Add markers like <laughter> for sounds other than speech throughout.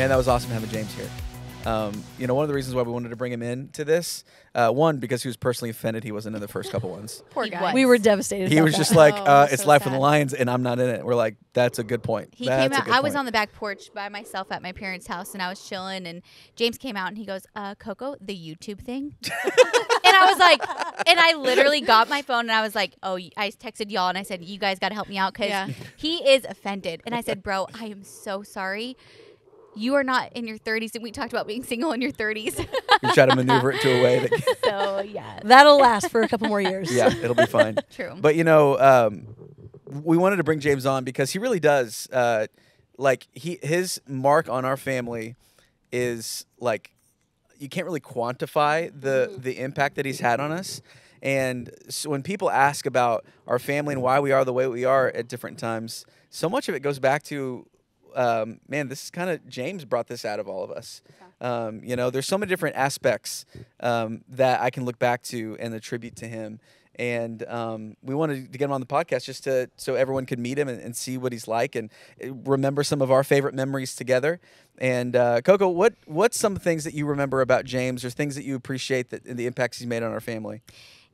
Man, that was awesome having James here. Um, you know, one of the reasons why we wanted to bring him in to this, uh, one because he was personally offended he wasn't in the first couple ones. <laughs> Poor He guy. was. We were devastated. He about was that. just like, <laughs> Oh, uh, "It's so Life in the. Lyons," and I'm not in it. We're like, "That's a good point." He That's came a out. good I was on the back porch by myself at my parents' house, and I was chilling. And James came out, and he goes, "Uh, Coco, the YouTube thing." <laughs> and I was like, and I literally got my phone, and I was like, "Oh," I texted y'all, and I said, "You guys got to help me out because Yeah. he is offended." And I said, "Bro, I am so sorry." You are not in your 30s, and we talked about being single in your 30s. You try to maneuver it to a way that, <laughs> so yeah, That'll last for a couple more years. yeah, it'll be fine. <laughs> true. But you know, um, we wanted to bring James on because he really does. Uh, like he, his mark on our family is like you can't really quantify the the impact that he's had on us. And so when people ask about our family and why we are the way we are at different times, so much of it goes back to, um, man, this is kind of James brought this out of all of us. Um, you know, there's so many different aspects um, that I can look back to and attribute to him. And um, we wanted to get him on the podcast just to so everyone could meet him and, and see what he's like and uh, remember some of our favorite memories together. And uh, Coco, what what's some things that you remember about James or things that you appreciate that the impacts he's made on our family?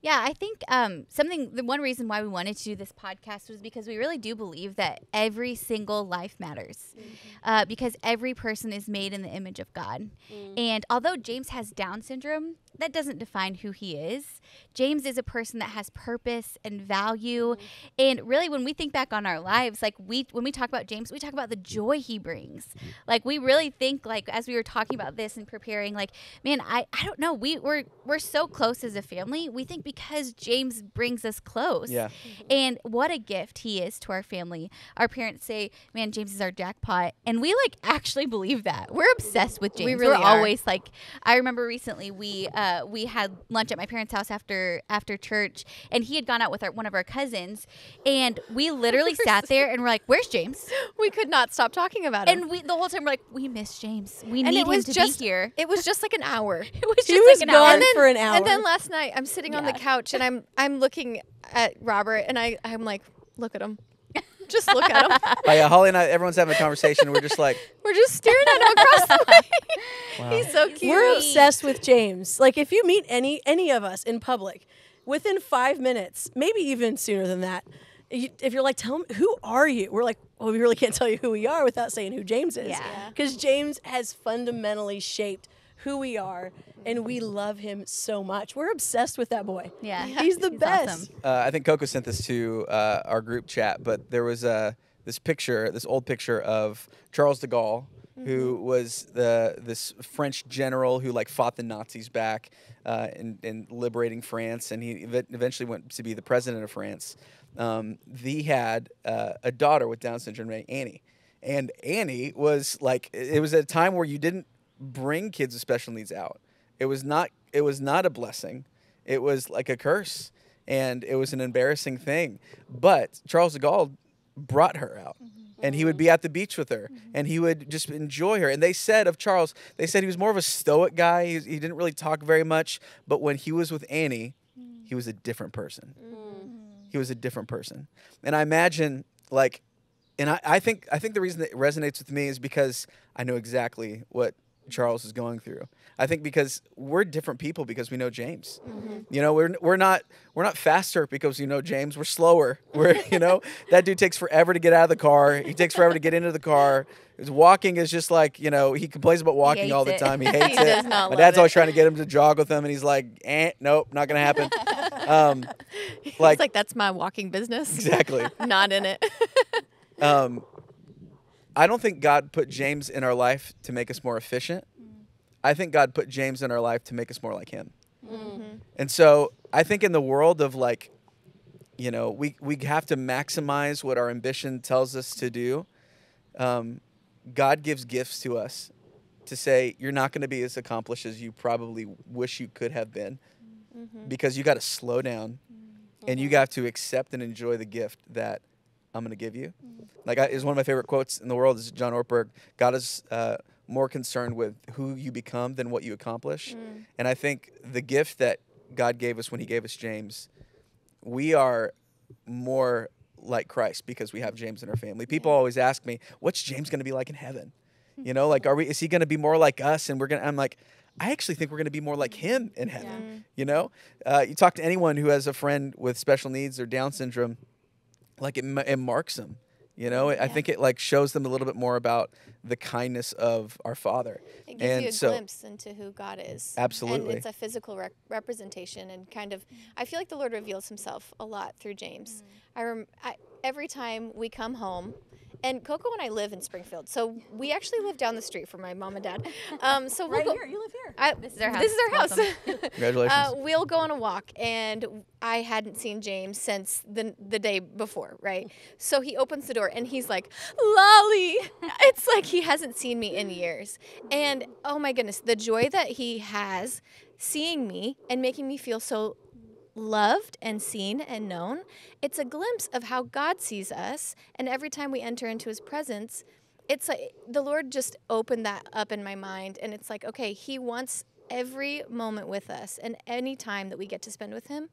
Yeah, I think um, something, the one reason why we wanted to do this podcast was because we really do believe that every single life matters. Uh, because every person is made in the image of God. And although James has Down syndrome, that doesn't define who he is. James is a person that has purpose and value. Mm-hmm. And really, when we think back on our lives, like we, when we talk about James, we talk about the joy he brings. Mm-hmm. Like we really think, like as we were talking about this and preparing, like man, I, I don't know, we we're we're so close as a family. We think because James brings us close. Yeah. Mm-hmm. And what a gift he is to our family. Our parents say, "Man, James is our jackpot," and we like actually believe that. We're obsessed with James. We really are. always like. I remember recently we uh, Uh, we had lunch at my parents' house after after church, and he had gone out with our, one of our cousins, and we <laughs> literally sat there and we're like, "Where's James?" we could not stop talking about him. And we the whole time we're like, "We miss James. We And need it him was to just- be here." it was just like an hour. <laughs> It was just He was like an gone hour. And then- for an hour. And then last night, I'm sitting on the couch and I'm I'm looking at Robert and I I'm like, look at him, just look at him. Oh <laughs> yeah, Holly and I, everyone's having a conversation. We're just like, <laughs> We're just staring at him across the <laughs> way. He's so cute. We're obsessed with James. Like if you meet any any of us in public, within five minutes, maybe even sooner than that, you, if you're like, tell me who are you? We're like, well, we really can't tell you who we are without saying who James is. Yeah. Yeah. Because James has fundamentally shaped who we are, and we love him so much. We're obsessed with that boy. Yeah. He's the He's best. awesome. uh, I think Coco sent this to uh, our group chat, but there was uh, this picture, this old picture of Charles de Gaulle, who was the this French general who like fought the Nazis back uh, in, in liberating France, and he ev- eventually went to be the president of France. Um, he had uh, a daughter with Down syndrome named Annie, and Annie was like it was at a time where you didn't bring kids with special needs out. It was not it was not a blessing. It was like a curse and it was an embarrassing thing. But Charles de Gaulle brought her out. Mm-hmm. And he would be at the beach with her, mm-hmm. and he would just enjoy her. And they said of Charles, they said he was more of a stoic guy. He, he didn't really talk very much, but when he was with Annie, he was a different person. Mm-hmm. He was a different person. And I imagine, like, and I, I think I think the reason that it resonates with me is because I know exactly what Charles is going through. I think because we're different people because we know James. You know, we're we're not we're not faster because you know James. We're slower. <laughs> We're you know that dude takes forever to get out of the car. He takes forever to get into the car. His walking is just like you know he complains about walking all the it. time. He <laughs> hates He it. My dad's it. always trying to get him to jog with him, and he's like, eh, nope, not gonna happen. <laughs> um, He's like- like, that's my walking business. exactly. Not in it. Um, I don't think God put James in our life to make us more efficient. I think God put James in our life to make us more like him. Mm-hmm. And so I think in the world of like, you know, we, we have to maximize what our ambition tells us to do. Um, God gives gifts to us to say, you're not going to be as accomplished as you probably wish you could have been mm-hmm. because you got to slow down mm-hmm. and you got to accept and enjoy the gift that I'm going to give you. Like, I, is one of my favorite quotes in the world is John Ortberg. God is uh, more concerned with who you become than what you accomplish. And I think the gift that God gave us when He gave us James, we are more like Christ because we have James in our family. People always ask me, "What's James going to be like in heaven?" You know, like, <laughs> are we? Is he going to be more like us? And we're gonna. I'm like, I actually think we're going to be more like him in heaven. You know, uh, you talk to anyone who has a friend with special needs or Down syndrome, like it, it marks them. You know, I think it like shows them a little bit more about the kindness of our Father. It gives and you a so, glimpse into who God is. Absolutely. And it's a physical rec- representation and kind of, I feel like the Lord reveals himself a lot through James. Mm. I, rem- I every time we come home, and Coco and I live in Springfield, so we actually live down the street from my mom and dad. <laughs> Um, so we'll Right go. here, you live here. I, This is our house. This is our house. Welcome. <laughs> congratulations. Uh, we'll go on a walk, and I hadn't seen James since the the day before, right? So he opens the door, and he's like, "Lolly!" <laughs> It's like he hasn't seen me in years, and oh my goodness, the joy that he has seeing me and making me feel so loved and seen and known. It's a glimpse of how God sees us, and every time we enter into His presence. It's like the Lord just opened that up in my mind, and it's like, okay, He wants every moment with us and any time that we get to spend with him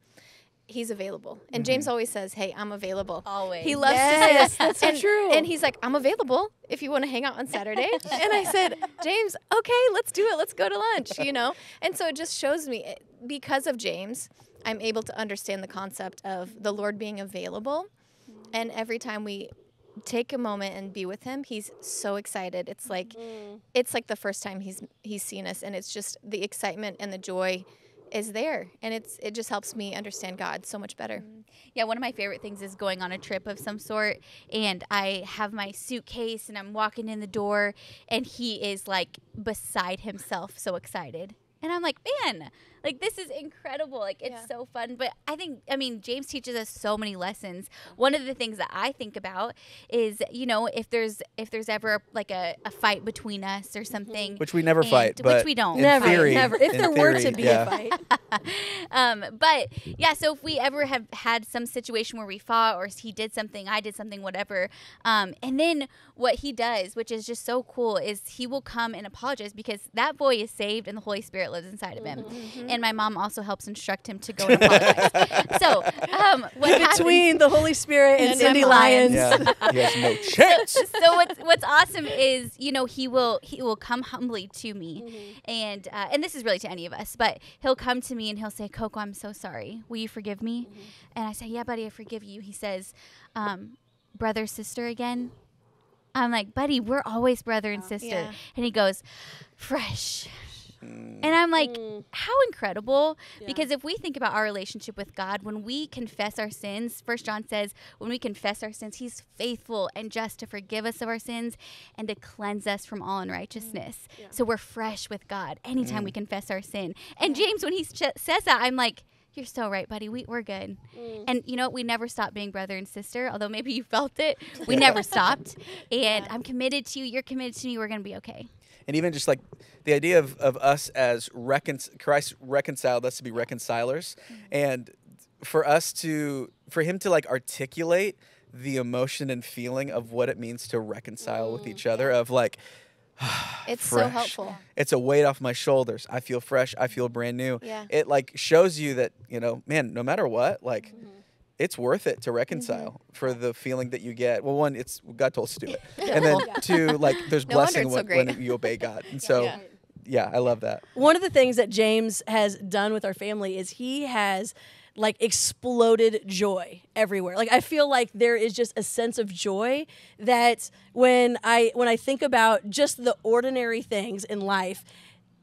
he's available and james always says hey i'm available Always. he loves Yes, to say that's so true. and he's like i'm available if you want to hang out on saturday <laughs> and i said james okay let's do it let's go to lunch you know and so it just shows me eh, because of james i'm able to understand the concept of the lord being available. And every time we take a moment and be with him he's so excited. It's like mm-hmm. it's like the first time he's he's seen us and it's just the excitement and the joy is there. And it's it just helps me understand god so much better. Mm-hmm. Yeah, one of my favorite things is going on a trip of some sort, and I have my suitcase, and I'm walking in the door, and he is like beside himself, so excited. And I'm like, man, like this is incredible. Like it's Yeah. so fun. But I think, I mean, James teaches us so many lessons. One of the things that I think about is, you know, if there's if there's ever like a, a fight between us or something, which we never and- fight, which we don't. never, theory- never. If in there were to be yeah. a fight, <laughs> <laughs> um, but yeah, so if we ever have had some situation where we fought or he did something, I did something, whatever, um, and then what he does, which is just so cool, is he will come and apologize because that boy is saved and the Holy Spirit lives inside of him. And my mom also helps instruct him to go and apologize. <laughs> so um, what happens- between the Holy Spirit and, And Cindy my Lyons. Yeah, he has no <laughs> chance. so what's what's awesome is you know he will he will come humbly to me. And uh, and this is really to any of us but he'll come to me and he'll say coco i'm so sorry. Will you forgive me? And i say yeah buddy i forgive you. He says um, brother sister again? I'm like buddy we're always brother and sister. Yeah. and he goes fresh and I'm like, mm. how incredible! Because if we think about our relationship with God, when we confess our sins, First John says, when we confess our sins, He's faithful and just to forgive us of our sins and to cleanse us from all unrighteousness. Mm. So we're fresh with God anytime we mm. confess our sin. And James, when he sh- says that, I'm like. You're so right, buddy. We, we're good. And you know, what? we never stopped being brother and sister, although maybe you felt it. <laughs> We never stopped. <laughs> And I'm committed to you. You're committed to me. We're going to be okay. And even just like the idea of, of us as recon- Christ reconciled us to be reconcilers, mm-hmm. and for us to for him to like articulate the emotion and feeling of what it means to reconcile with mm. each other of like <sighs> it's so helpful It's a weight off my shoulders. I feel fresh. I feel brand new. Yeah. It like shows you that, you know, man, no matter what, like mm-hmm. It's worth it to reconcile mm-hmm. for the feeling that you get. Well, one, it's God told us to do it. <laughs> And then two, like there's <laughs> No blessing it's so when, when you obey God. And so Yeah. yeah, I love that. One of the things that James has done with our family is he has like exploded joy everywhere. Like I feel like there is just a sense of joy that when I when I think about just the ordinary things in life,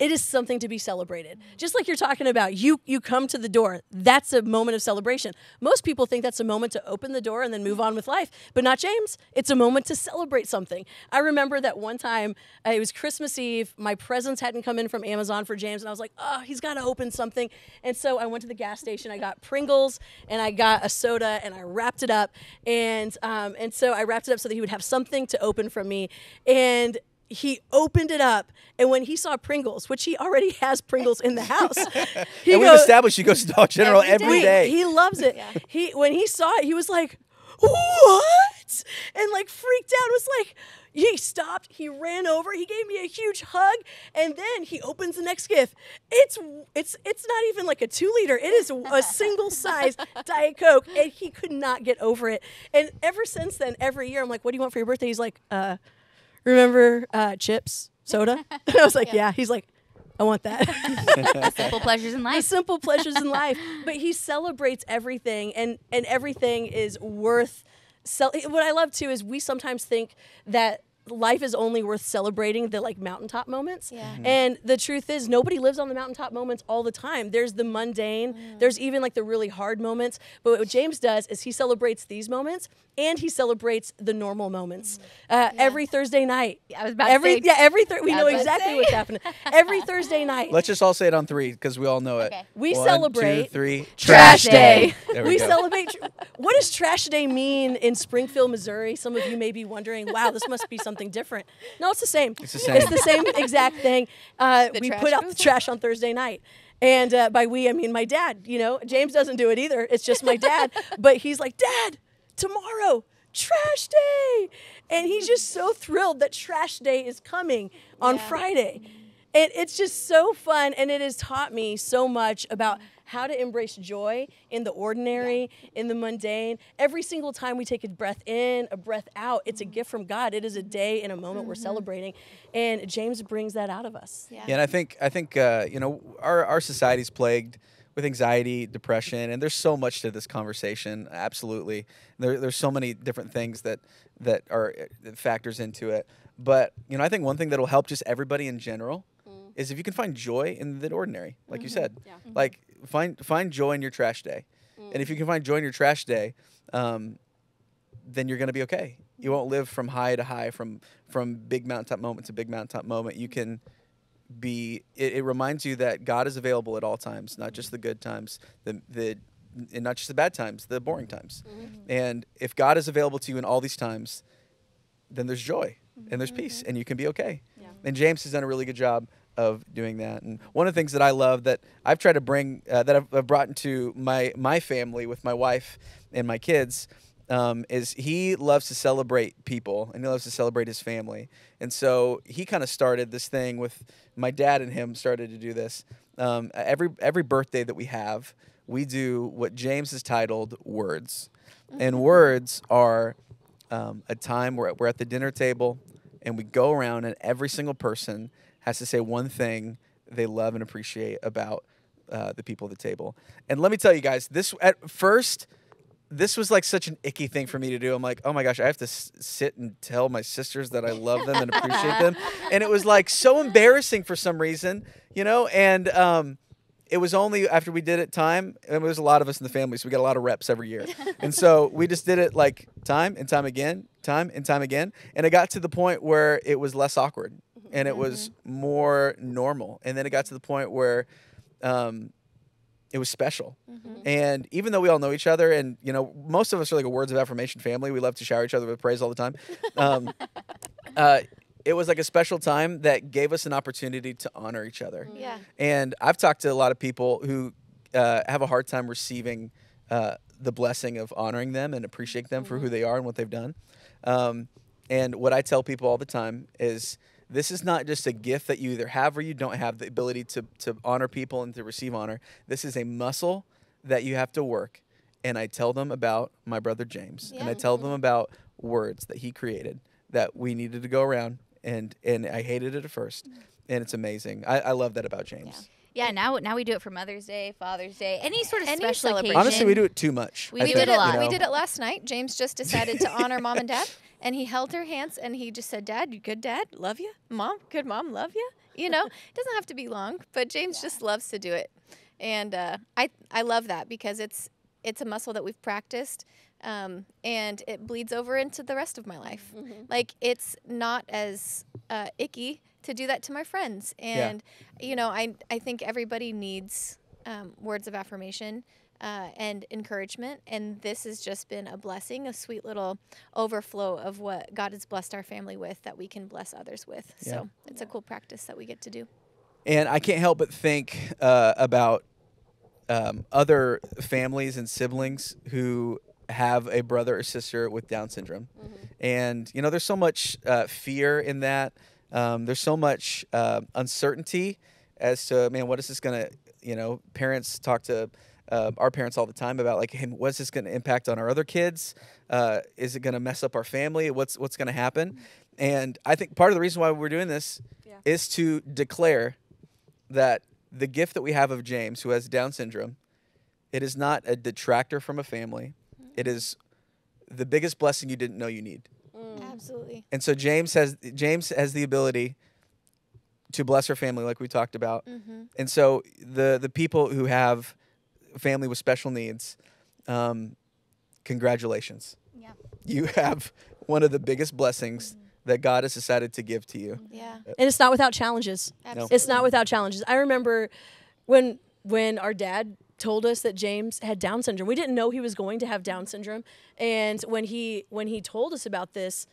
it is something to be celebrated. Just like you're talking about, you you come to the door. That's a moment of celebration. Most people think that's a moment to open the door and then move on with life, but not James. It's a moment to celebrate something. I remember that one time uh, it was Christmas Eve. My presents hadn't come in from Amazon for James, and I was like, "Oh, he's got to open something." And so I went to the gas station. I got Pringles and I got a soda, and I wrapped it up. And um, and so I wrapped it up so that he would have something to open from me. And he opened it up, and when he saw Pringles, which he already has Pringles in the house, <laughs> he and we've established he goes to Dollar General Every every day. day. He loves it. He when he saw it, he was like, "What?" and like freaked out. It was like he stopped. He ran over. He gave me a huge hug, and then he opens the next gift. It's it's it's not even like a two liter. It is a <laughs> single size Diet Coke, and he could not get over it. And ever since then, every year, I'm like, "What do you want for your birthday?" He's like, "Uh." Remember uh, chips, soda? <laughs> And I was like, yeah. He's like, I want that. <laughs> Simple pleasures in the life. simple pleasures in life. But he celebrates everything, and and everything is worth. Cel- what I love too is we sometimes think that life is only worth celebrating the like mountaintop moments. Yeah. Mhm. And the truth is nobody lives on the mountaintop moments all the time. There's the mundane, there's even like the really hard moments. But what James does is he celebrates these moments and he celebrates the normal moments. Uh, Every Thursday night. I was about to every say- yeah, every thir- we know was about to exactly what's happening. Every <laughs> Thursday night. Let's just all say it on three because we all know it. Okay. We One, celebrate two, three. Trash Day. There we we, go. celebrate. tr- What does Trash Day mean in Springfield, Missouri? Some of you may be wondering, wow, this must be something different. No, it's the same. It's the same. It's the same exact thing. <laughs> Uh, we put out the trash on Thursday night. And uh, by we, I mean my dad. You know, James doesn't do it either. It's just my dad. <laughs> but he's like, Dad, tomorrow, trash day. And he's just so thrilled that trash day is coming on Yeah. Friday. And it's just so fun. And it has taught me so much about how to embrace joy in the ordinary, in the mundane. Every single time we take a breath in, a breath out, it's a mm-hmm. gift from God. It is a day and a moment we're mm-hmm. celebrating. And James brings that out of us. Yeah. Yeah, and I think I think uh, you know our our society's plagued with anxiety, depression, and there's so much to this conversation. Absolutely, there, there's so many different things that that are uh, that factors into it. But you know, I think one thing that will help just everybody in general mm. is if you can find joy in the ordinary, like you mm-hmm. said, like find find joy in your trash day, and if you can find joy in your trash day. Um, then you're going to be okay. You won't live from high to high, from from big mountaintop moment to big mountaintop moment. You can be. It, it reminds you that God is available at all times, not just the good times, the the, and not just the bad times, the boring times. And if God is available to you in all these times, then there's joy and there's peace, and you can be okay. Yeah. And James has done a really good job of doing that. And one of the things that I love that I've tried to bring uh, that I've, I've brought into my my family with my wife and my kids um, is he loves to celebrate people and he loves to celebrate his family. And so he kind of started this thing with my dad and him started to do this. Um, every every birthday that we have, we do what James has titled words, and words are um, a time where we're at the dinner table and we go around and every single person has to say one thing they love and appreciate about uh, the people at the table. And let me tell you guys, this at first, this was like such an icky thing for me to do. I'm like, oh my gosh, I have to s- sit and tell my sisters that I love them and appreciate them. <laughs> And it was like so embarrassing for some reason, you know? And, um, it was only after we did it time, and there was a lot of us in the family, so we got a lot of reps every year. <laughs> and so we just did it like time and time again, time and time again. And it got to the point where it was less awkward and it was more normal. And then it got to the point where um, it was special. And even though we all know each other, and you know, most of us are like a words of affirmation family, we love to shower each other with praise all the time. Um, <laughs> uh, it was like a special time that gave us an opportunity to honor each other. Yeah. And I've talked to a lot of people who uh, have a hard time receiving uh, the blessing of honoring them and appreciating them for who they are and what they've done. Um, and what I tell people all the time is this is not just a gift that you either have or you don't have the ability to, to honor people and to receive honor. This is a muscle that you have to work. And I tell them about my brother James, and I tell them about words that he created that we needed to go around. And, and I hated it at first, and it's amazing. I, I love that about James. Yeah, now now we do it for Mother's Day, Father's Day, any sort of Any special celebration. occasion. Honestly, we do it too much. We I do think, it a lot. you We did it last night. James just decided to honor mom and dad, <laughs> and he held her hands and he just said, "Dad, you good dad? Love you, mom. Good mom, love you." You know, it doesn't have to be long, but James just loves to do it, and uh, I I love that because it's it's a muscle that we've practiced. Um, and it bleeds over into the rest of my life. Like it's not as uh, icky to do that to my friends, and you know, I I think everybody needs um, words of affirmation uh, and encouragement. And this has just been a blessing, a sweet little overflow of what God has blessed our family with that we can bless others with. Yeah. So it's a cool practice that we get to do. And I can't help but think uh, about um, other families and siblings who have a brother or sister with Down syndrome. And, you know, there's so much uh, fear in that. Um, there's so much uh, uncertainty as to, man, what is this going to, you know, parents talk to uh, our parents all the time about like, hey, what's this going to impact on our other kids? Uh, is it going to mess up our family? What's what's going to happen? And I think part of the reason why we're doing this Yeah. is to declare that the gift that we have of James, who has Down syndrome, it is not a detractor from a family. It is the biggest blessing you didn't know you need. Absolutely. And so James has James has the ability to bless her family, like we talked about. Mm-hmm. And so the the people who have family with special needs, um, congratulations. Yeah. You have one of the biggest blessings that God has decided to give to you. Yeah. and it's not without challenges. Absolutely. It's not without challenges. I remember when when our dad told us that James had Down syndrome. We didn't know he was going to have Down syndrome, and when he when he told us about this,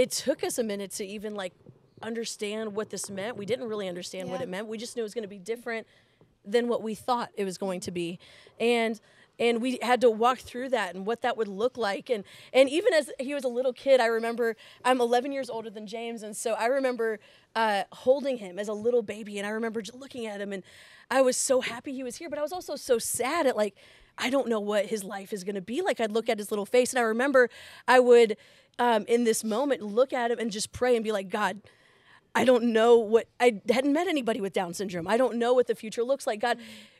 it took us a minute to even like understand what this meant. We didn't really understand what it meant. We just knew it was going to be different than what we thought it was going to be, and and we had to walk through that and what that would look like and and even as he was a little kid i remember i'm 11 years older than james and so i remember uh, holding him as a little baby and i remember just looking at him and i was so happy he was here but i was also so sad at like i don't know what his life is going to be like i'd look at his little face and i remember i would um, in this moment look at him and just pray and be like god I don't know what I hadn't met anybody with Down syndrome. I don't know what the future looks like. God,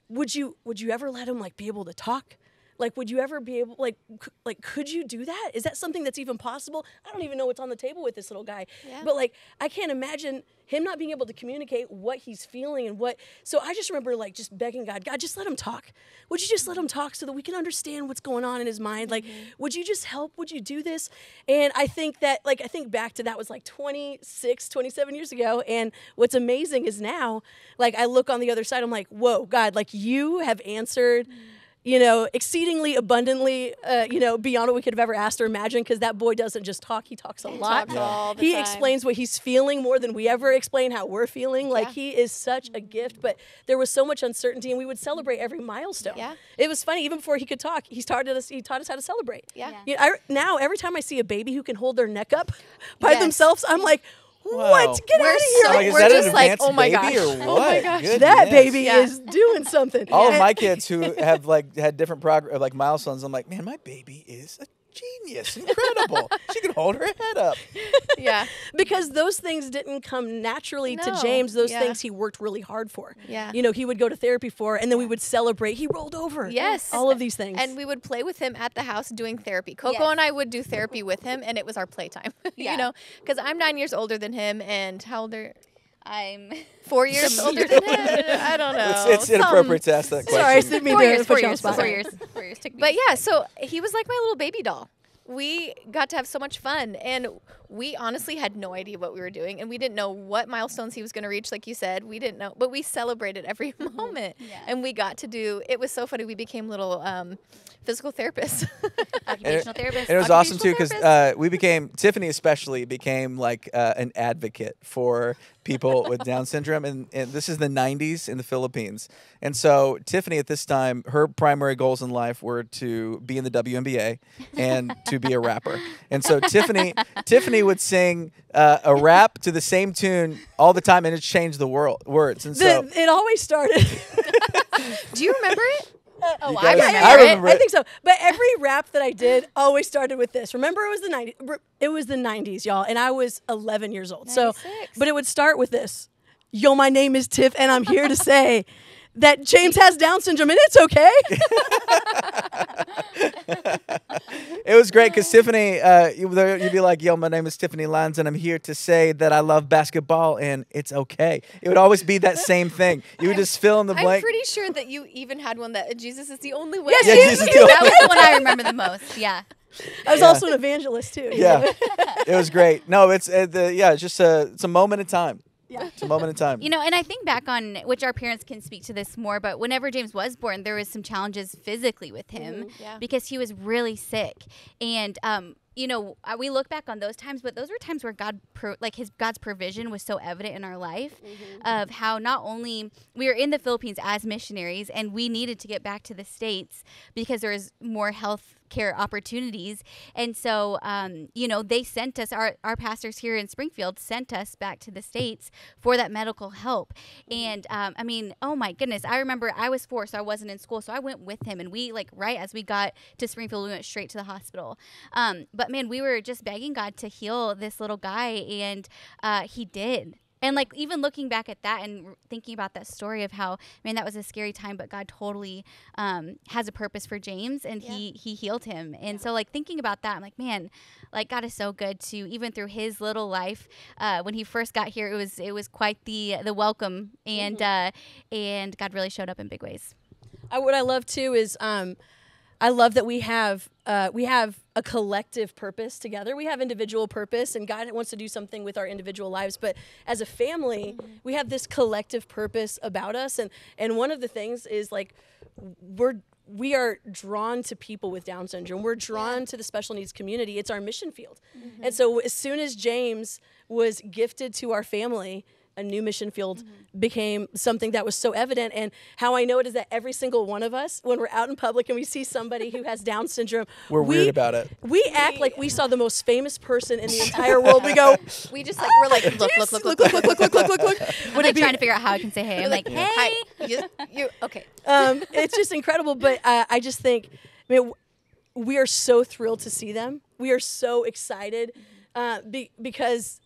would you would you ever let him like be able to talk? Like would you ever be able like like could you do that? Is that something that's even possible? I don't even know what's on the table with this little guy. Yeah. But like I can't imagine him not being able to communicate what he's feeling and what so I just remember like just begging God, God, just let him talk. Would you just let him talk so that we can understand what's going on in his mind? Like, mm-hmm. would you just help? Would you do this? And I think that, like, I think back to that was like 26, 27 years ago. And what's amazing is now, like, I look on the other side, I'm like, whoa, God, like, you have answered. Mm. You know, exceedingly abundantly, uh, you know, beyond what we could have ever asked or imagined, because that boy doesn't just talk, he talks a lot. talks all the he time. explains what he's feeling more than we ever explain how we're feeling. Like, Yeah. he is such a gift, but there was so much uncertainty, and we would celebrate every milestone. Yeah. It was funny, even before he could talk, he started us, he taught us how to celebrate. Yeah. Yeah. You know, I, now, every time I see a baby who can hold their neck up <laughs> by Yes. themselves, I'm like, Wow. what? Get We're out of here. I'm like, is we're that an just like, oh my baby gosh. or <laughs> Oh my gosh. that baby Yeah. is doing something. All of my kids who have like had different progress, like milestones, I'm like, man, my baby is a genius, incredible. she could hold her head up. <laughs> Yeah. because those things didn't come naturally to James. Those yeah. things he worked really hard for. Yeah. You know, he would go to therapy for, and then we would celebrate. He rolled over. Yes. All of these things. And we would play with him at the house doing therapy. Coco Yes. and I would do therapy with him, and it was our playtime. <laughs> Yeah. you know, because I'm nine years older than him, and how old are I'm four <laughs> years older than him? I don't know. It's, it's inappropriate to ask that question. Sorry, I didn't mean four to years, put four you on years, four years, four years. Took me. But yeah, so he was like my little baby doll. We got to have so much fun, and we honestly had no idea what we were doing, and we didn't know what milestones he was going to reach. Like you said, we didn't know, but we celebrated every <laughs> moment, Yeah. and we got to do. It was so funny. We became little um, physical therapists. <laughs> occupational therapist. And it was awesome too because uh, we became Tiffany especially became like uh, an advocate for people <laughs> with Down syndrome, and, and this is the '90s in the Philippines. And so Tiffany at this time, her primary goals in life were to be in the WNBA and to be a rapper. And so Tiffany, Tiffany would sing uh, a rap to the same tune all the time, and it changed the world words. And so The- it always started. <laughs> do you remember it? Oh, I guys- remember. I it. remember I think so. But every rap that I did always started with this. Remember, it was the 90s. It was the 90s, y'all, and I was 11 years old. So, 96. but it would start with this. Yo, my name is Tiff, and I'm here to say that James has Down syndrome, and it's okay. <laughs> It was great because Tiffany, uh, you, there- you'd be like, "Yo, my name is Tiffany Lyons, and I'm here to say that I love basketball, and it's okay." It would always be that same thing. You would just fill in the blank. I'm pretty sure that you even had one that Jesus is the only way. Yes, Yeah, you- Jesus you- did. That was the one I remember the most. Yeah. I was Yeah. also an evangelist too. yeah, <laughs> it was great. No, it's uh, the yeah, it's just a it's a moment in time. Yeah. It's <laughs> a moment in time. You know, and I think back on which our parents can speak to this more, but whenever James was born, there was some challenges physically with him yeah. because he was really sick. And um, you know, uh, we look back on those times, but those were times where God, pro- like His God's provision was so evident in our life, of how not only we were in the Philippines as missionaries, and we needed to get back to the states because there was more health care opportunities, and so um, you know they sent us our our pastors here in Springfield sent us back to the states for that medical help, and um, I mean, oh my goodness, I remember I was four, so I wasn't in school, so I went with him, and we like right as we got to Springfield, we went straight to the hospital. Um, but man, we were just begging God to heal this little guy, and uh, He did. And like even looking back at that and thinking about that story of how man that was a scary time, but God totally um, has a purpose for James, and he he healed him. And so like thinking about that, I'm like man, like God is so good to even through his little life. Uh, when he first got here, it was it was quite the the welcome, and uh, and God really showed up in big ways. I, what I love too is um, I love that we have uh, we have a collective purpose together. We have individual purpose, and God wants to do something with our individual lives. But as a family, we have this collective purpose about us, and and one of the things is like we're we are drawn to people with Down syndrome. We're drawn to the special needs community. It's our mission field, and so as soon as James was gifted to our family a new mission field Mm-hmm. became something that was so evident. And how I know it is that every single one of us, when we're out in public and we see somebody who has Down syndrome, <laughs> We're we, weird about it. We act like we saw the most famous person in the <laughs> entire world. We go, <laughs> We just like we're like look look look look look, look, look, look, look, look, look. I'm Would like be? trying to figure out how I can say hey. I'm like hey. Hi. You, you okay? Um, it's just incredible. But uh, I just think, I mean, we are so thrilled to see them. We are so excited uh, be, because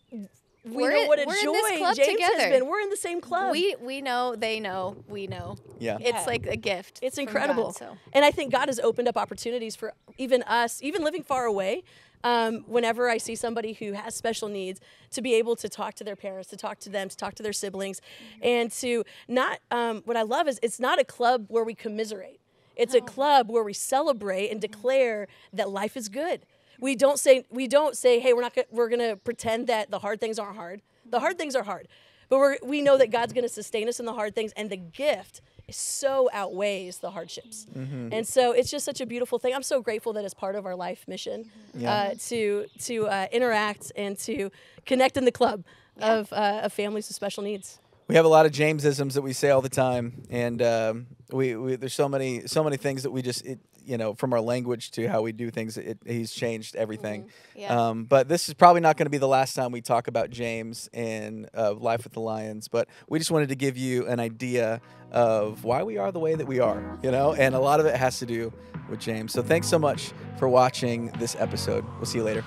we We're know in- what a we're in this joy club James has been. We're in the same club. We we know they know we know. Yeah. It's Yeah. like a gift. It's from God, incredible. so And I think God has opened up opportunities for even us, even living far away. Um, whenever I see somebody who has special needs, to be able to talk to their parents, to talk to them, to talk to their siblings, and to not, um, what I love is it's not a club where we commiserate. It's a club where we celebrate and declare that life is good. We don't say we don't say, "Hey, we're not gonna, we're going to pretend that the hard things aren't hard." The hard things are hard, but we're, we know that God's going to sustain us in the hard things, and the gift so outweighs the hardships. And so it's just such a beautiful thing. I'm so grateful that it's part of our life mission uh, to to uh, interact and to connect in the club of, uh, of families with special needs. We have a lot of Jamesisms that we say all the time, and um, we, we there's so many so many things that we just it, you know from our language to how we do things. It, he's changed everything. Yeah. Um, but this is probably not going to be the last time we talk about James in uh, Life with the Lyons. But we just wanted to give you an idea of why we are the way that we are, you know, and a lot of it has to do with James. So thanks so much for watching this episode. We'll see you later.